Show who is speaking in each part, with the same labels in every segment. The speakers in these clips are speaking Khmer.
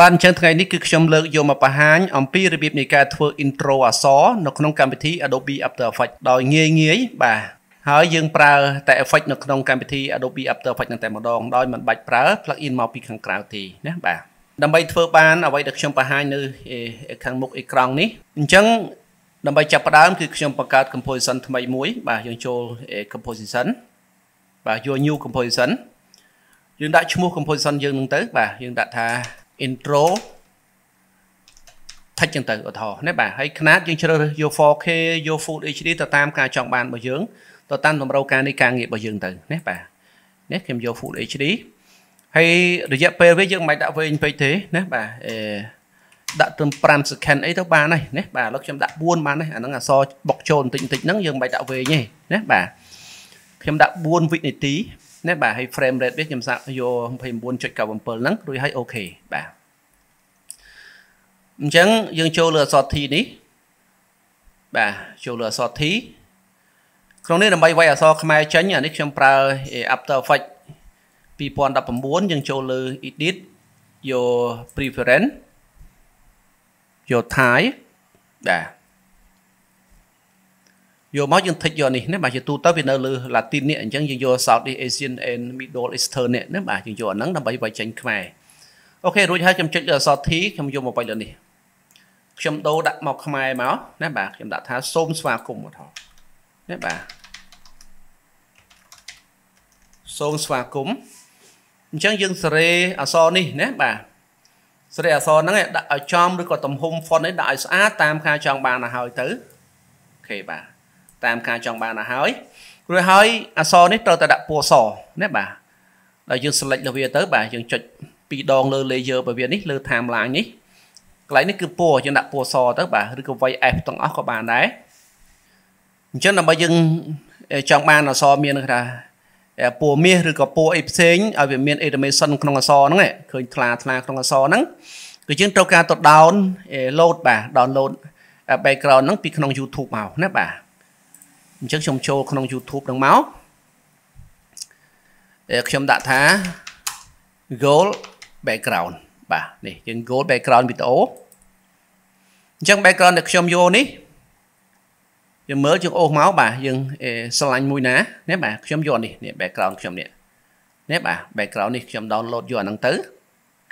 Speaker 1: បាទអញ្ចឹងថ្ងៃនេះគឺខ្ញុំលើកយកមកបង្ហាញអំពីរបៀបនៃការធ្វើ intro អក្សរនៅក្នុងកម្មវិធី Adobe After Effects ដោយងាយងាយបាទហើយយើងប្រើតែ effect នៅក្នុងកម្មវិធី Adobe After Effects នឹងតែម្ដងដោយមិនបាច់ប្រើ plugin មកពីខាងក្រៅទេណាបាទដើម្បីធ្វើបានអ្វីដែលខ្ញុំបង្ហាញនៅខាងមុខអេក្រង់នេះអញ្ចឹងដើម្បីចាប់ផ្ដើមគឺខ្ញុំបង្កើត composition ថ្មីមួយបាទយើងចូល composition បាទយក new composition យើងដាក់ឈ្មោះ composition យើងនឹងទៅបាទយើងដាក់ថា intro ផិចចឹងទៅឧទាហរណ៍នេះបាទហើយຂណាតយើងជ្រើសរើសយក 4K យក Full HD ទៅតាមការចង់បានរបស់យើងទៅតាមតម្រូវការនៃការងាររបស់យើងទៅនេះបាទនេះខ្ញុំយក Full HD ហើយរយៈពេលវាយើងមិនបាច់ដាក់វែងពេកទេណាបាទអេដាក់ត្រឹម5 second អីទៅបានហើយណាបាទឥឡូវខ្ញុំដាក់4បានហើយអាហ្នឹងអសបុកចូលបន្តិចបន្តិចហ្នឹងយើងមិនបាច់ដាក់វែងទេណាបាទខ្ញុំដាក់4វិនាទីណាបាទហើយ frame rate វាខ្ញុំសាក់យក29.97ហ្នឹងរួចហើយ OK បាទ អញ្ចឹងយើងចូលលើអក្សរ T នេះបាទចូលលើអក្សរ T ក្នុងនេះដើម្បីវាយអក្សរខ្មែរចេញអានេះខ្ញុំប្រើ After Effects 2019យើងចូលលើ edit យក preference យក type បាទយកមកយើង tick យកនេះណាបាទជាទូទៅវានៅលើ Latin នេះអញ្ចឹងយើងយក Southeast Asian and Middle Eastern នេះណាបាទយើងយកអាហ្នឹងដើម្បីវាយចេញខ្មែរអូខេរួចហើយខ្ញុំចុចលើអក្សរ T ខ្ញុំយកមកបាច់លើនេះ ខ្ញុំដូរដាក់មកខ្មែរមកណាបាទខ្ញុំដាក់ថាសូមស្វាគមន៍មកថណាបាទសូមស្វាគមន៍អញ្ចឹងយើងសេរីអក្សរនេះណាបាទសេរីអក្សរហ្នឹងដាក់ឲ្យចំឬក៏ទំហំ font នេះដាក់ឲ្យស្អាតតាមការចង់បានទៅហើយទៅអូខេបាទតាមការចង់បានទៅហើយរួចហើយអក្សរនេះត្រូវតែដាក់ពណ៌សណាបាទដល់យើង select លើវាទៅបាទយើងចុចពីរដងលើ layer របស់វានេះលើ timeline នេះ កន្លែងនេះគឺពណ៌យើងដាក់ពណ៌សទៅបាទឬក៏វាយ F ទាំងអស់ក៏បានដែរអញ្ចឹងដើម្បីយើងចង់បានអក្សរមានថាពណ៌មាសឬក៏ពណ៌អីផ្សេងឲ្យវាមាន animation ក្នុងអក្សរហ្នឹងឃើញថ្លាថ្លាក្នុងអក្សរហ្នឹងគឺយើងត្រូវការទៅ down load បាទ download background ហ្នឹងពីក្នុង YouTube មកណាបាទអញ្ចឹងខ្ញុំចូលក្នុង YouTube ហ្នឹងមកខ្ញុំដាក់ថា goal background បាទនេះយើង goal background វីដេអូអញ្ចឹង background ដែលខ្ញុំយកនេះយើងមើលយើងអូសមកបាទយើងស្រឡាញ់មួយណានេះបាទខ្ញុំយកនេះនេះ background ខ្ញុំនេះនេះបាទ background នេះខ្ញុំ download យកអាហ្នឹងទៅអូ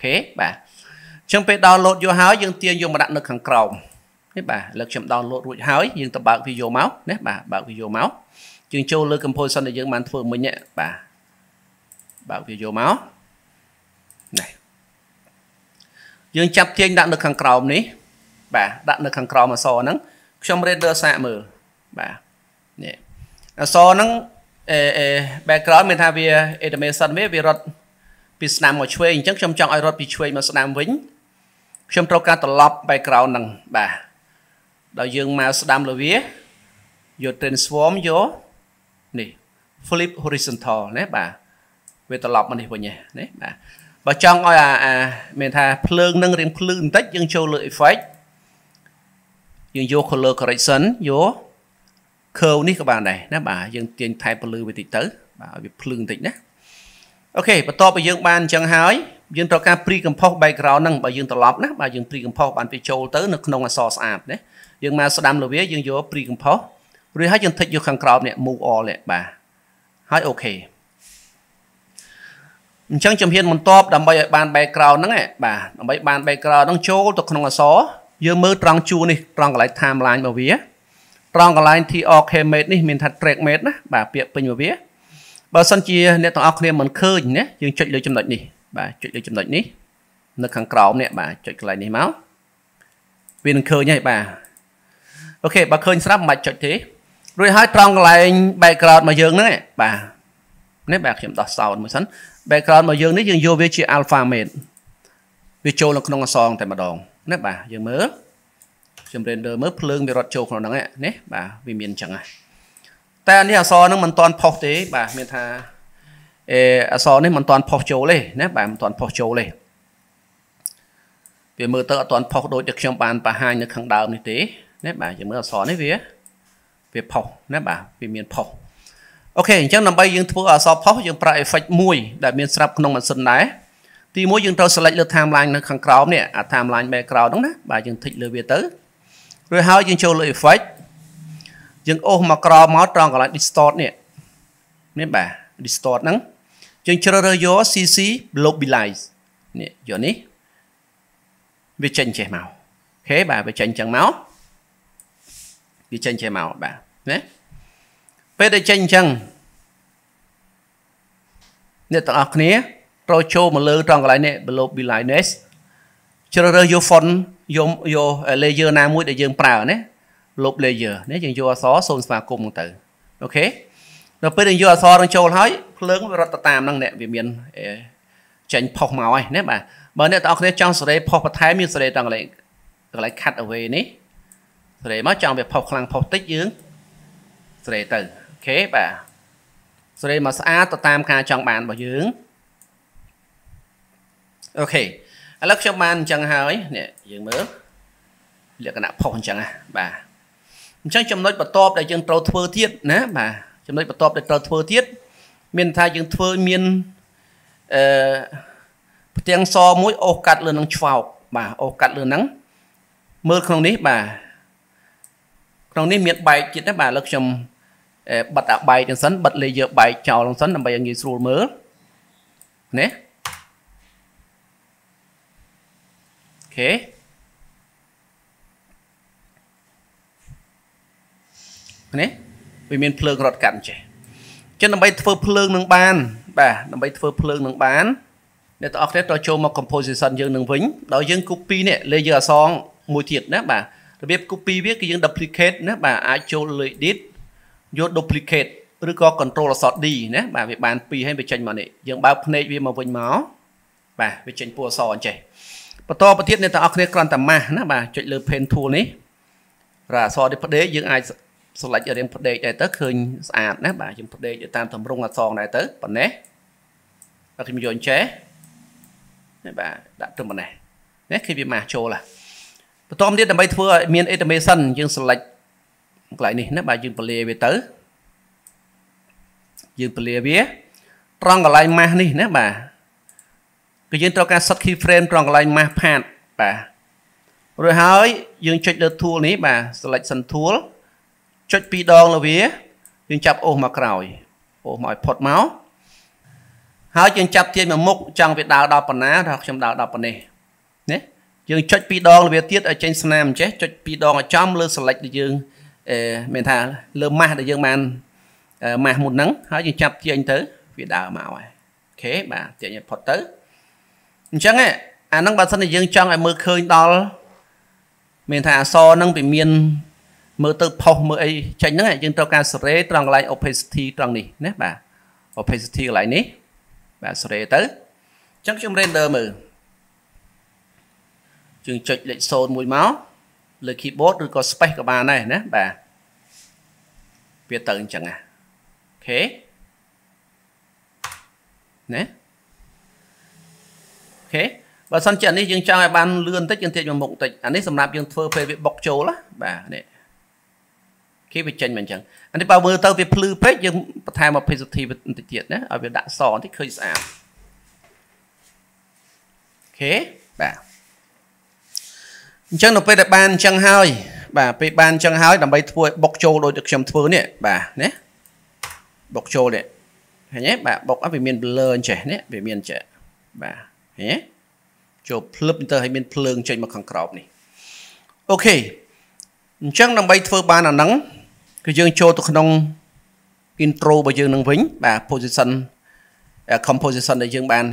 Speaker 1: ខេបាទអញ្ចឹងពេល download យកហើយយើងទាញយកមកដាក់នៅខាងក្រោមនេះបាទឥឡូវខ្ញុំ download រួចហើយយើងទៅបើកវាយកមកណាបាទបើកវាយកមកយើងចូលលើ composition ដែលយើងបានធ្វើមិញបាទបើកវាយកមកនេះ យើងចាប់ទាញដាក់នៅខាងក្រោមនេះបាទដាក់នៅខាងក្រោមអក្សរហ្នឹងខ្ញុំ render សាកមើលបាទនេះអក្សរហ្នឹងអេអេ background មានថាវា animation វាវារត់ពីស្នាមមកឆ្វេងអញ្ចឹងខ្ញុំចង់ឲ្យរត់ពីឆ្វេងមកស្នាមវិញខ្ញុំត្រូវការត្រឡប់ background ហ្នឹងបាទដល់យើងមកស្ដាំលើវាយក transform យកនេះ flip horizontal ណាបាទវាត្រឡប់មកនេះវិញណាបាទ បើចង់ឲ្យអាមានថាភ្លើងនឹងរៀងភ្លឺបន្តិចយើងចូលលើ effect យើងយក color correction យក curve នេះក៏បានដែរណាបាទយើងទាញថែពលឺវាតិចទៅបាទឲ្យវាភ្លឺបន្តិចណាអូខេបន្ទាប់ពីយើងបានអញ្ចឹងហើយយើងត្រូវការ pre compose background ហ្នឹងបើយើងត្រឡប់ណាបាទយើង pre compose បានវាចូលទៅនៅក្នុងអក្សរស្អាតណាយើងមកស្ដាំលើវាយើងយក pre compose រួចហើយយើង tick យកខាងក្រោមនេះ move all នេះបាទហើយអូខេ អញ្ចឹងជំហានបន្ទាប់ដើម្បីឲ្យបាន background ហ្នឹងបាទដើម្បីបាន background ហ្នឹងចូលទៅក្នុងអក្សរយើងមើលត្រង់ជួរនេះត្រង់កន្លែង timeline របស់វាត្រង់កន្លែង TRK mate នេះមានថា track mate ណាបាទពាក្យពេញរបស់វាបើសិនជាអ្នកទាំងអស់គ្នាមិនឃើញណាយើងចុចលើចំណុចនេះបាទចុចលើចំណុចនេះនៅខាងក្រោមនេះបាទចុចកន្លែងនេះមកវានឹងឃើញហើយបាទអូខេបើឃើញស្រាប់មិនបាច់ចុចទេរួចហើយត្រង់កន្លែង background របស់យើងហ្នឹងបាទនេះបាទខ្ញុំដោះ sound មួយសិន background របស់យើងនេះយើងយកវាជា alpha mate វាចូលនៅក្នុងអសងតែម្ដងណាបាទយើងមើលខ្ញុំ render មើលភ្លើងវារត់ចូលក្នុងហ្នឹងណាបាទវាមានអញ្ចឹងហ្នឹងតែនេះអសហ្នឹងមិនតាន់ផុសទេបាទមានថាអេអសនេះមិនតាន់ផុសចូលទេណាបាទមិនតាន់ផុសចូលទេវាមើលទៅអត់តាន់ផុសដូចដែលខ្ញុំបានបង្ហាញនៅខាងដើមនេះទេណាបាទយើងមើលអសនេះវាវាផុសណាបាទវាមានផុស អូខេអញ្ចឹងដើម្បីយើងធ្វើអក្សរផុសយើងប្រើ effect មួយដែលមានស្រាប់ក្នុងម៉ាស៊ីនដែរទីមួយយើងត្រូវ select លើ timeline នៅខាងក្រោមនេះអា timeline background ហ្នឹងណាបាទយើង tick លើវាទៅរួចហើយយើងចូលលើ effect យើងអូសមកក្រោមមកត្រង់កន្លែង distort នេះនេះបាទ distort ហ្នឹងយើងជ្រើសរើសយក CC globalize នេះយកនេះវាចេញចេះមកអូខេបាទវាចេញចឹងមកវាចេញចេះមកបាទណា ពេលដែលចេញអញ្ចឹងអ្នកទាំងអស់គ្នាត្រូវចូលមកលើត្រង់កន្លែងនេះ below blindness ជ្រើសរើសយក font យកយក layer ណាមួយដែលយើងប្រើណា lop layer នេះយើងយកអក្សរសូមស្វាគមន៍ទៅអូខេដល់ពេលយើងយកអក្សរនឹងចូលហើយភ្លើងវារត់ទៅតាមហ្នឹងអ្នកវាមានចេញផុសមកហើយណាបាទបើអ្នកទាំងអស់គ្នាចង់សេរីផុសបន្ថែមមានសេរីត្រង់កន្លែងកន្លែង cut away នេះសេរីមកចង់វាផុសខ្លាំងផុសតិចយើងសេរីទៅអូ ខេបាទសេរីមកស្អាតទៅតាមការចង់បានរបស់យើងអូខេឥឡូវខ្ញុំបានអញ្ចឹងហើយនេះយើងមើលលក្ខណៈផុសអញ្ចឹងណាបាទអញ្ចឹងចំណុចបន្ទាប់ដែលយើងត្រូវធ្វើទៀតណាបាទចំណុចបន្ទាប់ដែលត្រូវធ្វើទៀតមានថាយើងធ្វើមានអឺផ្ទាំងសមួយអូសកាត់លើនឹងឆ្វោកបាទអូសកាត់លើហ្នឹងមើលក្នុងនេះបាទក្នុងនេះមានបែកទៀតណាបាទឥឡូវខ្ញុំ បិទអាបែកទាំងសិនបិទ layer បែកចោលទាំងសិនដើម្បីឲ្យងាយស្រួលមើលណាអូខេនេះវាមានភ្លើងរត់កាត់ចេះចឹងដើម្បីធ្វើភ្លើងនឹងបាន បាទដើម្បីធ្វើភ្លើងនឹងបានអ្នកទាំងអស់គ្នាត្រូវចូលមក composition យើងនឹងវិញដោយយើង copy នេះ layer អសងមួយទៀតណាបាទរបៀប copy វាគឺយើង duplicate ណាបាទអាចចូលលើ edit យក duplicate ឬក៏ control អក្សរ D ណាបាទវាបាន2ហើយវាចេញមកនេះយើងបើកភ្នែកវាមកវិញមកបាទវាចេញពណ៌អក្សរអញ្ចេះបន្តទៅទៀតអ្នកទាំងអស់គ្នាគ្រាន់តែម៉ាស់ណាបាទចុចលើ pen tool នេះរ៉ាអក្សរនេះផ្ដេកយើងអាច select រៀងផ្ដេកដែរទៅឃើញស្អាតណាបាទយើងផ្ដេកទៅតាមតម្រងអក្សរដែរទៅប៉ុណ្ណេះដល់ខ្ញុំយកអញ្ចេះនេះបាទដាក់ត្រឹមប៉ុណ្ណេះនេះគឺវាម៉ាស់ចូលហ่ะបន្តទៀតដើម្បីធ្វើឲ្យមាន automation យើង select កន្លែងនេះណាបាទយើងពលាវាទៅយើងពលាវាត្រង់កន្លែងម៉ាស់នេះណាបាទគឺយើងត្រូវការ set key frame ត្រង់កន្លែង mass path បាទរួចហើយយើងចុចលើ tool នេះបាទ selection tool ចុចពីរដងលើវាយើងចាប់អូសមកក្រោយអូសមកឲ្យផុតមកហើយយើងចាប់ទាញមកមុខចង់វាដើរដល់ប៉ុណ្ណាថាខ្ញុំដើរដល់ប៉ុណ្នេះណាយើងចុចពីរដងលើវាទៀតឲ្យចេញស្នាមអញ្ចេះចុចពីរដងឲ្យចំលើ select ដែលយើងអឺ មានថាលើម៉ាស់ដែលយើងបានម៉ាស់មុនហ្នឹងហើយយើងចាប់ទាញទៅវាដើរមកហើយអូខេបាទទាញឲ្យផុតទៅអញ្ចឹងអាហ្នឹងបើសិនជាយើងចង់ឲ្យមើលឃើញដល់មានថាអសហ្នឹងវាមានមើលទៅផុសមើលអីចេញហ្នឹងយើងត្រូវការសេរីត្រង់កន្លែង opacity ត្រង់នេះណាបាទ opacity កន្លែងនេះបាទសេរីទៅអញ្ចឹងខ្ញុំ render មើលយើងចុចលេខ0មួយមក លើ keyboard ឬក៏ space ក៏បានដែរណាបាទវាទៅអញ្ចឹងណា OK ណា OK បើសិនជាអានេះយើងចង់ឲ្យបានលឿនតិចយើងទាញមកមុខតិចអានេះសម្រាប់យើងធ្វើពេលវាបុកចូលណាបាទនេះគេវាចេញមកអញ្ចឹងអានេះបើមើលទៅវាភ្លឺពេកយើងបន្ថែម opacity បន្តិចទៀតណាឲ្យវា dark បន្តិចឃើញស្អាត OK បាទ អញ្ចឹងនៅពេលដែលបានអញ្ចឹងហើយបាទពេលបានអញ្ចឹងហើយដើម្បីធ្វើឲ្យបុកចូលដូចខ្ញុំធ្វើនេះបាទណាបុកចូលនេះឃើញទេបាទបុកឲ្យវាមាន blur អញ្ចេះនេះវាមានអញ្ចេះបាទឃើញទេចូលភ្លឹបទៅឲ្យមានភ្លើងចេញមកខាងក្រោមនេះអូខេអញ្ចឹងដើម្បីធ្វើបានអាហ្នឹងគឺយើងចូលទៅក្នុង intro របស់យើងនឹងវិញបាទ position composition ដែលយើងបាន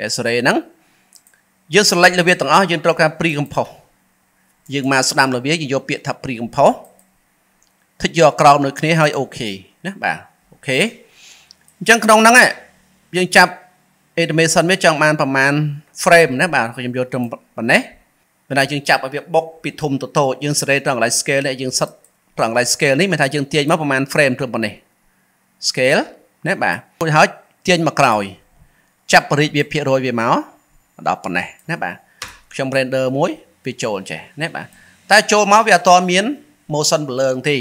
Speaker 1: array ហ្នឹងយើង select លើវាទាំងអស់យើងត្រូវការ pre compose យើងមកស្ដាំលើវាយើងយកពាក្យថា pre compose ថិចយកក្រោមនៅគ្នាហើយអូខេណាបាទអូខេអញ្ចឹងក្នុងហ្នឹងយើងចាប់ automation វាចង់បានប្រមាណ frame ណាបាទខ្ញុំយកត្រឹមប៉ុណ្ណេះពេលណាយើងចាប់ឲ្យវាបុកពីធំទៅតូចយើងសេរីត្រង់កន្លែង scale នេះយើងសិតត្រង់កន្លែង scale នេះមានថាយើងទាញមកប្រហែល frame ត្រឹមប៉ុណ្ណេះ scale ណាបាទរួចហើយទាញមកក្រោយ ចាប់បរិយាវាភាគរយវាមកដល់ប៉ុណ្ណេះណាបាទខ្ញុំ render មួយ វាចូលចេះណាបាទតែចូលមកវាអត់តមាន motion blur ទេ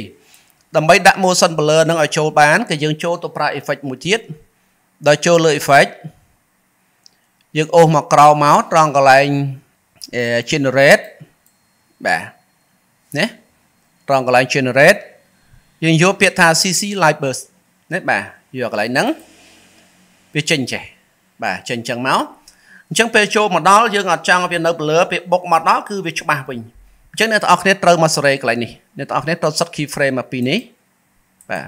Speaker 1: ដើម្បីដាក់ motion blur នឹងឲ្យចូលបានគឺយើងចូលទៅប្រើ effect មួយទៀតដល់ចូលលើ effect យើងអូសមកក្រោមមកត្រង់កន្លែង generate បាទណាត្រង់កន្លែង generate យើងយកពាក្យថា cc libers ណាបាទយកកន្លែងហ្នឹងវាចេញចេះបាទចេញចឹងមក អញ្ចឹងពេលចូលមកដល់យើងអត់ចង់វានៅលើពេលបុកមកដល់គឺវាច្បាស់វិញអញ្ចឹងអ្នកទាំងអស់គ្នាត្រូវមកសេរីកន្លែងនេះអ្នកទាំងអស់គ្នាត្រូវសិត key frame មកពីនេះបាទ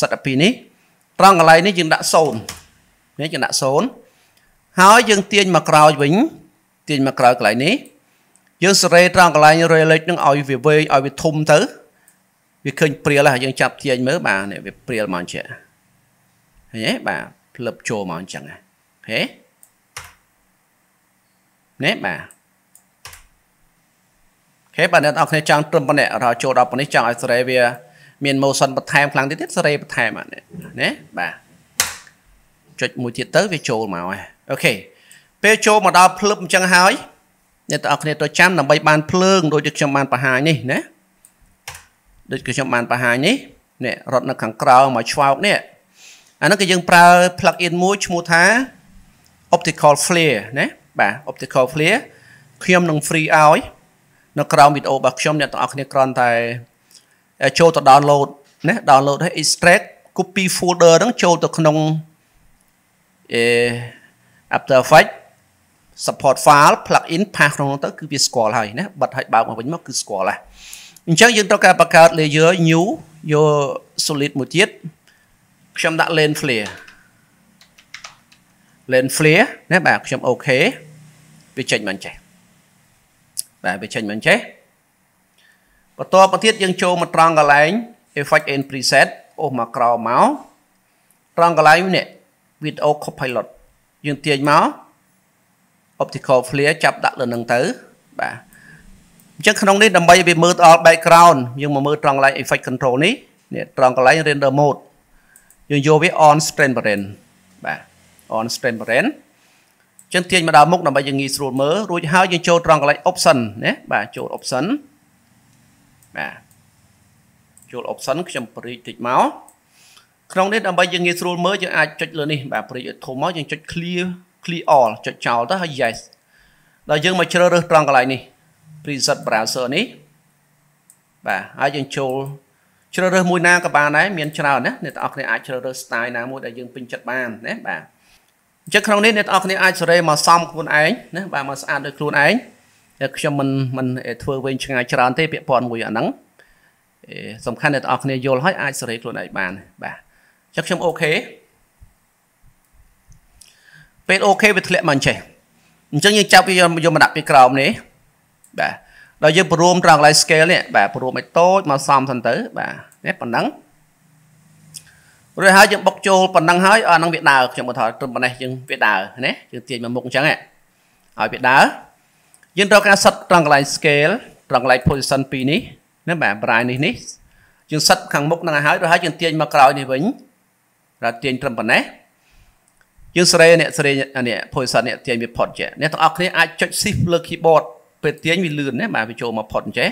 Speaker 1: សិតមកពីនេះត្រង់កន្លែងនេះយើងដាក់0នេះយើងដាក់0ហើយយើងទាញមកក្រោយវិញទាញមកក្រោយកន្លែងនេះយើងសេរីត្រង់កន្លែង relate នឹងឲ្យវាវែងឲ្យវាធំទៅវាឃើញព្រាលហើយយើងចាប់ទាញមើលបាទនេះវាព្រាលមកអញ្ចឹងឃើញទេបាទផ្លឹបចូលមកអញ្ចឹងអូខេ នេះបាទខេបាទអ្នកនរគ្នាចង់ត្រឹមប៉ុណ្ណេះរហូតចូលដល់ប៉ុណ្នេះចង់ឲ្យសេរីវាមាន motion បន្ថែមខ្លាំងតិចទៀតសេរីបន្ថែមអានេះណាបាទចុចមួយទៀតទៅវាចូលមកហើយអូខេពេលចូលមកដល់ភ្លឹបអញ្ចឹងហើយអ្នកទាំងអស់គ្នាត្រូវចាំដើម្បីបានភ្លើងដូចដែលខ្ញុំបានបង្ហាញនេះណាដូចខ្ញុំបានបង្ហាញនេះនេះរត់នៅខាងក្រៅមកឆ្វោកនេះអានោះគឺយើងប្រើ plug in មួយឈ្មោះថា optical flare ណា បាទ optical flare ខ្ញុំនឹង free ឲ្យនៅក្រោមវីដេអូរបស់ខ្ញុំអ្នកទាំងអស់គ្នាគ្រាន់តែចូលទៅ download ណា download ហើយ extract copy folder ហ្នឹងចូលទៅក្នុងអេ After Effects support file plug in ផាសក្នុងនោះទៅគឺវាស្គាល់ហើយណាបិទឲ្យបើកមកវិញមកគឺស្គាល់ហើយអញ្ចឹងយើងត្រូវការបង្កើត layer new យក solid មួយទៀតខ្ញុំដាក់ lane flare lane flare ណាបាទខ្ញុំអូខេ វាចេញមកចេះបាទវាចេញមកចេះបន្ទាប់មកទៀតយើងចូលមកត្រង់កន្លែង effect and preset អូសមកក្រោមមកត្រង់កន្លែងនេះ video copilot យើងទាញមក optical flare ចាប់ដាក់លើនឹងទៅបាទអញ្ចឹងក្នុងនេះដើម្បីវាមើលដល់ background យើងមកមើលត្រង់កន្លែង effect control នេះនេះត្រង់កន្លែង render mode យើងយកវា on transparent បាទ on transparent ចឹងទាញមកដល់មុខដើម្បីយើងងាយស្រួលមើលរួចហើយយើងចូលត្រង់កន្លែង option ណាបាទចូល option បាទចូល option ខ្ញុំបរិយតិចមកក្នុងនេះដើម្បីយើងងាយស្រួលមើលយើងអាចចុចលើនេះបាទបរិយធំមកយើងចុច clear clear all ចុចចោលទៅហើយ yes ដល់យើងមកជ្រើសរើសត្រង់កន្លែងនេះ preset browser នេះបាទហើយយើងចូលជ្រើសរើសមួយណាក៏បានដែរមានច្រើនណាអ្នកទាំងអស់គ្នាអាចជ្រើសរើស style ណាមួយដែលយើងពេញចិត្តបានណាបាទ អញ្ចឹងក្នុងនេះអ្នកទាំងអស់គ្នាអាចសេរីមកសំខ្លួនឯងណាបាទមកស្អាតដោយខ្លួនឯងខ្ញុំមិនមិនធ្វើវែងឆ្ងាយច្រើនទេពាក្យព័ន្ធមួយអាហ្នឹងសំខាន់អ្នកទាំងអស់គ្នាយល់ហើយអាចសេរីខ្លួនឯងបានបាទអញ្ចឹងខ្ញុំអូខេពេលអូខេវាធ្លាក់មកអញ្ចេះអញ្ចឹងយើងចាប់វាយកមកដាក់ពីក្រោមនេះបាទដល់យើងព្រមត្រង់កន្លែង scale នេះបាទព្រមឲ្យតូចមកសំសិនទៅបាទនេះប៉ុណ្ណឹង រួចហើយយើងបុកចូលប៉ុណ្ណឹងហើយអានឹងវាដើរខ្ញុំបន្តត្រឹមប៉ុណ្ណេះយើងវាដើរណាយើងទាញមកមុខអញ្ចឹងឲ្យវាដើរយើងត្រូវការសិតត្រង់កន្លែង scale ត្រង់កន្លែង position 2នេះណាបាទ brand នេះនេះយើងសិតខាងមុខហ្នឹងឲ្យហើយរួចហើយយើងទាញមកក្រោយនេះវិញដល់ទាញត្រឹមប៉ុណ្ណេះយើងសេរីអ្នកសេរីនេះ position នេះទាញវាផុតចេះអ្នកទាំងអស់គ្នាអាចចុច shift លើ keyboard ពេលទាញវាលឿនណាបាទវាចូលមកផុតអញ្ចេះ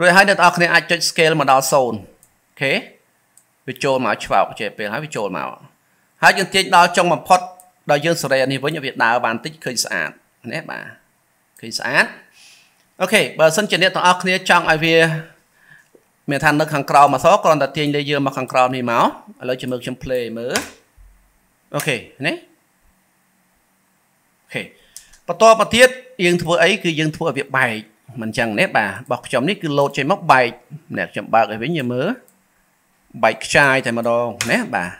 Speaker 1: រួចហើយអ្នកទាំងអស់គ្នាអាចចុច scale មកដល់0 OK វាចូលមកឆ្វោកចេះពេលហើយវាចូលមកហើយយើងទាញដល់ចុងបំផុតដល់យើងសេរីនេះវិញវាដើរបានតិចឃើញស្អាតណាបាទឃើញស្អាត OK បើសិនជាអ្នកទាំងអស់គ្នាចង់ឲ្យវាមានថានៅខាងក្រោមមកសគ្រាន់តែទាញ layer មកខាងក្រោមនេះមកឥឡូវជំរឿខ្ញុំ play មើល OK ណា OKបន្តមកទៀតយើងធ្វើអីគឺយើងធ្វើឲ្យវាបែកមិនចឹងទេបាទរបស់ខ្ញុំនេះគឺលោតចេញមកបែកអ្នកខ្ញុំបើកឲ្យវិញយើងមើល បែកខ្ចាយតែម្ដងណាបាទ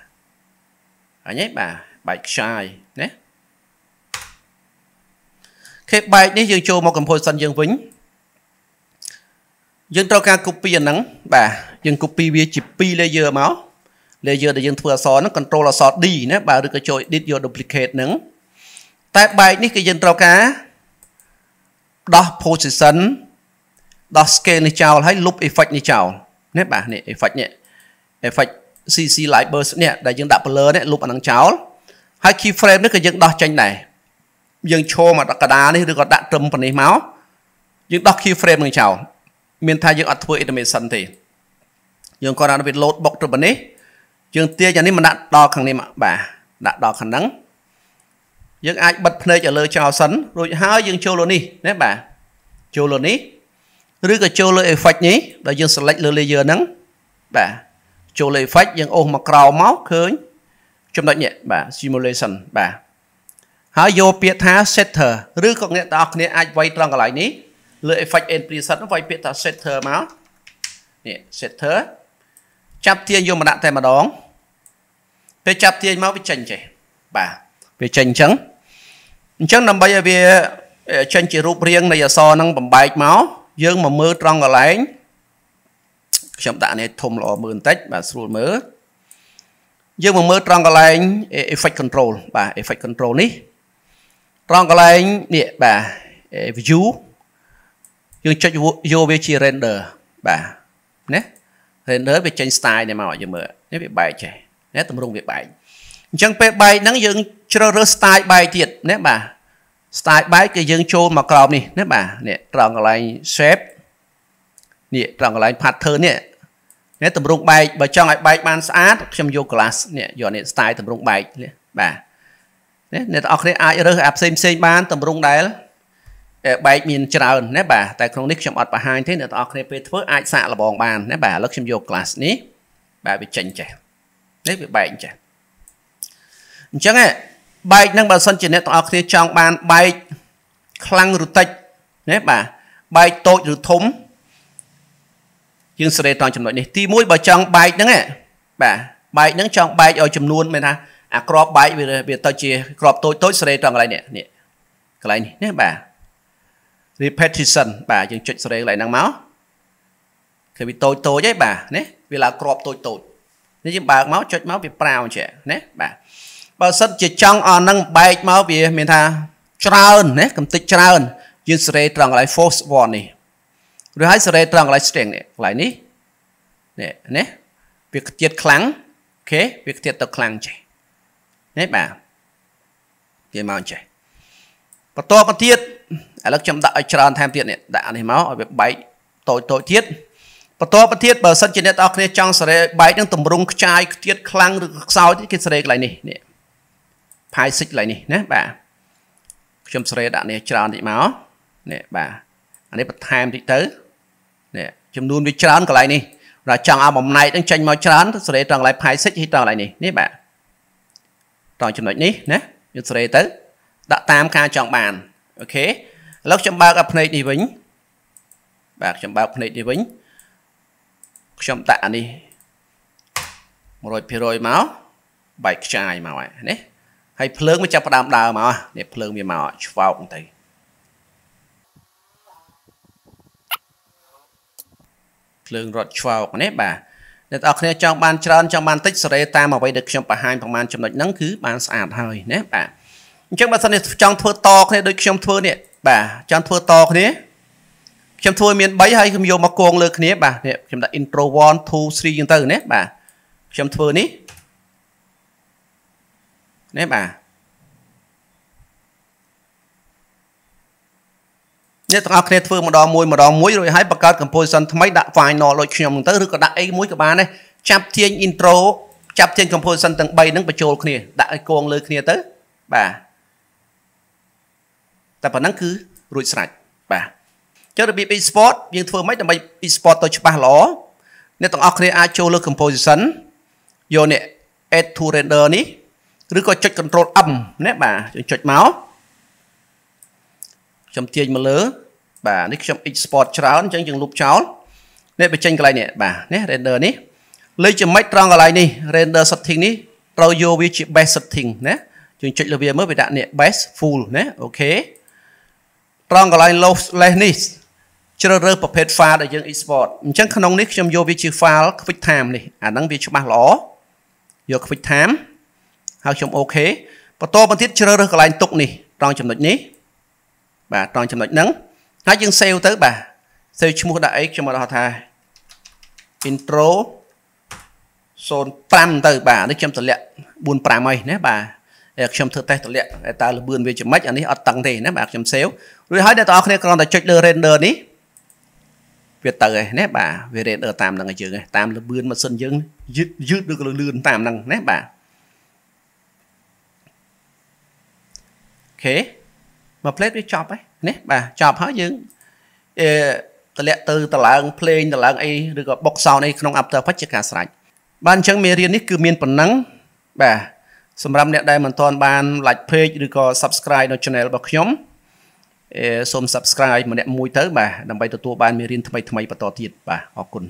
Speaker 1: អញ្ចឹងបាទបែកខ្ចាយណាខេបែកនេះយើងចូលមក composition យើងវិញយើងត្រូវការ copy អាហ្នឹងបាទយើង copy វាជា2 layer មក layer ដែលយើងធ្វើអក្សរហ្នឹង control អក្សរ D ណាបាទឬក៏ចូល edit យក duplicate ហ្នឹងតែបែកនេះគឺយើងត្រូវការដោះ position ដោះ scale នេះចោលហើយ loop effect នេះចោលនេះបាទនេះ effect នេះ effect CC light burst នេះដែលយើងដាក់ blur នេះ loop អានឹងចោលហើយ key frame នេះក៏យើងដោះចេញដែរយើងឈរមកកដានេះឬក៏ដាក់ត្រឹមប៉ុណ្នេះមកយើងដោះ key frame នឹងចោលមានថាយើងអត់ធ្វើ animation ទេយើងគាត់ដាក់វា load box ត្រឹមប៉ុណ្នេះយើងទាញអានេះមកដាក់ដល់ខាងនេះបាទដាក់ដល់ខាងហ្នឹងយើងអាចបិទភ្នែកឲ្យលើចោលសិនរួចហើយយើងចូលលើនេះណាបាទចូលលើនេះឬក៏ចូលលើ effect នេះដែលយើង select លើ layer ហ្នឹងបាទ ចូលលើ effect យើងអូសមកក្រោមមកឃើញចំណុចនេះបាទ simulation បាទហើយយកពាក្យថា setter ឬក៏អ្នកទាំងអស់គ្នាអាចវាយត្រង់កន្លែងនេះលើ effect and preset វាយពាក្យថា setter មកនេះ setter ចាប់ទាញយកមកដាក់តែម្ដងពេលចាប់ទាញមកវាចេញចេះបាទវាចេញអញ្ចឹងអញ្ចឹងដើម្បីឲ្យវាចេញជារូបរាងនៃអក្សរហ្នឹងបំបែកមកយើងមកមើលត្រង់កន្លែង ខ្ញុំដាក់នេះធំល្អមើលបន្តិចបាទស្រួលមើលយើងមកមើលត្រង់កន្លែង effect control បាទ effect control នេះត្រង់កន្លែងនេះបាទ view យើងចុចយកវាជា render បាទណា render វាចេញ style នេះមកយើងមើលនេះវាបែកចេះណាតម្រង់វាបែកអញ្ចឹងពេលបែកហ្នឹងយើងជ្រើសរើស style បែកទៀតណាបាទ style បែកគឺយើងចូលមកក្រោមនេះណាបាទនេះត្រង់កន្លែង shape នេះត្រង់កន្លែង pattern នេះ នេះតម្រង់បែកបើចង់ឲ្យបែកបានស្អាតខ្ញុំយក glass នេះយកនេះ style តម្រង់បែកនេះបាទនេះអ្នកទាំងអស់គ្នាអាចរើសអាផ្សេងផ្សេងបានតម្រង់ដែលបែកមានច្រើនណាបាទតែក្នុងនេះខ្ញុំអត់បង្ហាញទេអ្នកទាំងអស់គ្នាពេលធ្វើអាចសាកល្បងបានណាបាទឥឡូវខ្ញុំយក glass នេះបាទវាចេញចេះនេះវាបែកចេះអញ្ចឹងបែកហ្នឹងបើសិនជាអ្នកទាំងអស់គ្នាចង់បានបែកខ្លាំងឬតិចណាបាទបែកតូចឬធំ យើងសេរីត្រង់ចំណុចនេះទី1បើចង់បែកហ្នឹងបាទបែកហ្នឹងចង់បែកឲ្យចំនួនមានថាអាក្របបែកវាវាទៅជាក្របតូចតូចសេរីត្រង់កន្លែងនេះនេះកន្លែងនេះណាបាទ repetition បាទយើងចុចសេរីកន្លែងហ្នឹងមកគឺវាតូចតូចឯងបាទណាវាឡើងក្របតូចតូចនេះយើងបើកមកចុចមកវាប្រាវចេះណាបាទបើសិនជាចង់អស់ហ្នឹងបែកមកវាមានថាច្រើនណាកំតិចច្រើនយើងសេរីត្រង់កន្លែង force one នេះ ឬហើយសេរីត្រង់កន្លែង string នេះកន្លែងនេះនេះណាវាខ្ទាតខ្លាំងអូខេវាខ្ទាតទៅខ្លាំងចេះនេះបាទវាមកចេះបន្តមកទៀតឥឡូវខ្ញុំដាក់ឲ្យច្រើនថែមទៀតនេះដាក់នេះមកឲ្យវាបែកតូចតូចទៀតបន្តមកទៀតបើសិនជាអ្នកទាំងអស់គ្នាចង់សេរីបែកនឹងតម្រង់ខ្ចាយខ្ទាតខ្លាំងឬខ្សោយគេសេរីកន្លែងនេះនេះផាយសិចកន្លែងនេះណាបាទខ្ញុំសេរីដាក់នេះច្រើនតិចមកនេះបាទអានេះបន្ថែមតិចទៅនេះ ចំនួនវាច្រើនកន្លែងនេះបើចង់ឲ្យបំណែកនឹងចេញមកច្រើនសេរីត្រង់កន្លែងផាយសិចហើយត្រង់កន្លែងនេះនេះបាទត្រង់ចំណុចនេះណាយើងសេរីទៅដាក់តាមការចង់បានអូខេឥឡូវខ្ញុំបើកអាភ្នែកនេះវិញបាទខ្ញុំបើកភ្នែកនេះវិញខ្ញុំដាក់អានេះ100%មកបែកខ្ចាយមកហើយណាហើយភ្លើងវាចាប់ផ្ដើមដើរមកនេះភ្លើងវាមកឆ្វោកទៅ ភ្លើងរត់ឆ្វោកនេះបាទអ្នកទាំងអស់គ្នាចង់បានច្រើនចង់បានតិចសេរីតាមអ្វីដែលខ្ញុំបង្ហាញប្រហែលចំណុចហ្នឹងគឺបានស្អាតហើយណាបាទអញ្ចឹងបើសិនជាចង់ធ្វើតគ្នាដូចខ្ញុំធ្វើនេះបាទចង់ធ្វើតគ្នាខ្ញុំធ្វើមាន3ហើយខ្ញុំយកមកគងលើគ្នាបាទនេះខ្ញុំដាក់ intro 1 2 3អញ្ចឹងទៅណាបាទខ្ញុំធ្វើនេះនេះបាទ អ្នកទាំងអស់គ្នាធ្វើម្ដងមួយម្ដងមួយរួចហើយបង្កើត composition ថ្មីដាក់ final ដូចខ្ញុំទៅឬក៏ដាក់អីមួយក៏បានដែរចាប់ទាញ intro ចាប់ទាញ composition ទាំង3ហ្នឹងបញ្ចូលគ្នាដាក់ឲ្យគងលើគ្នាទៅបាទតែប៉ុណ្ណឹងគឺរួចស្រេចបាទចុះរបៀប export យើងធ្វើម៉េចដើម្បី export ទៅច្បាស់ល្អអ្នកទាំងអស់គ្នាអាចចូលលើ composition យកនេះ add to render នេះឬក៏ចុច control M ណាបាទយើងចុចមក ខ្ញុំទាញមកលើបាទនេះខ្ញុំ export ច្រើនអញ្ចឹងយើងលុបចោលនេះបញ្ចេញកន្លែងនេះបាទនេះ render នេះលេខចំណុចត្រង់កន្លែងនេះ render setting នេះត្រូវយកវាជា best setting ណាយើងចុចលើវាមើលវាដាក់នេះ best full ណាអូខេត្រង់កន្លែង lossless នេះជ្រើសរើសប្រភេទ file ដែលយើង export អញ្ចឹងក្នុងនេះខ្ញុំយកវាជា file quick time នេះអាហ្នឹងវាច្បាស់ល្អយក quick time ហើយខ្ញុំអូខេបន្តមកទៀតជ្រើសរើសកន្លែងទុកនេះត្រង់ចំណុចនេះ បាទត្រង់ចំណុចហ្នឹងហើយយើង save ទៅបាទ save ឈ្មោះដាក់អីខ្ញុំមកថា intro 05ទៅបាទនេះខ្ញុំតម្លាក់45អីណាបាទខ្ញុំធ្វើតេស្តតម្លាក់តើលបឿនវាចំណេចអានេះអត់តឹងទេណាបាទខ្ញុំ save រួចហើយអ្នកទាំងអស់គ្នាគ្រាន់តែចុចលើ render នេះវាទៅឯណាបាទវា render តាមហ្នឹងឲ្យយើងតាមលបឿនម៉ាស៊ីនយើងយឺតយឺតឬក៏លឿនតាមហ្នឹងណាបាទខេ មក plate វាចប់ហើយនេះបាទចប់ហើយយើងអឺតម្លាក់ទៅតម្លើងភ្លេងតម្លើងអីឬក៏បុកសោនអីក្នុង After Effects ជាការស្រេចបាទអញ្ចឹងមេរៀននេះគឺមានប៉ុណ្ណឹងបាទសម្រាប់អ្នកដែលមិនទាន់បាន like page ឬក៏ subscribe នៅ channel របស់ខ្ញុំអឺសូម subscribe ម្នាក់មួយទៅបាទដើម្បីទទួលបានមេរៀនថ្មីថ្មីបន្តទៀតបាទអរគុណ